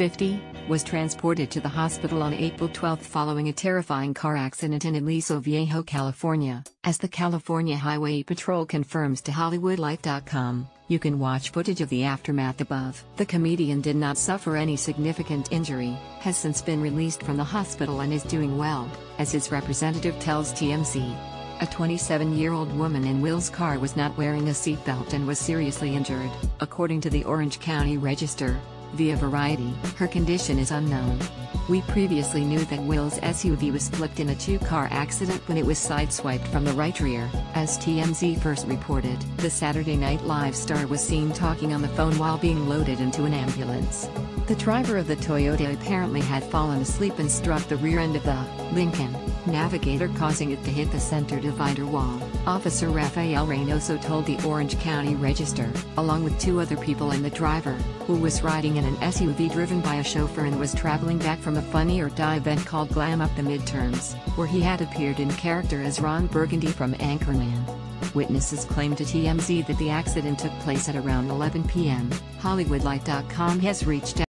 Will Ferrell, 50, was transported to the hospital on April 12 following a terrifying car accident in Aliso Viejo, California. As the California Highway Patrol confirms to HollywoodLife.com, you can watch footage of the aftermath above. The comedian did not suffer any significant injury, has since been released from the hospital and is doing well, as his representative tells TMZ. A 27 year old woman in Will's car was not wearing a seatbelt and was seriously injured, according to the Orange County Register. Via Variety, her condition is unknown. We previously knew that Will's SUV was flipped in a two-car accident when it was sideswiped from the right rear, as TMZ first reported. The Saturday Night Live star was seen talking on the phone while being loaded into an ambulance. The driver of the Toyota apparently had fallen asleep and struck the rear end of the Lincoln Navigator causing it to hit the center divider wall. Officer Rafael Reynoso told the Orange County Register, along with two other people and the driver, who was riding in an SUV driven by a chauffeur and was traveling back from a Funny or Die event called Glam Up the Midterms, where he had appeared in character as Ron Burgundy from Anchorman. Witnesses claim to TMZ that the accident took place at around 11 p.m. HollywoodLife.com has reached out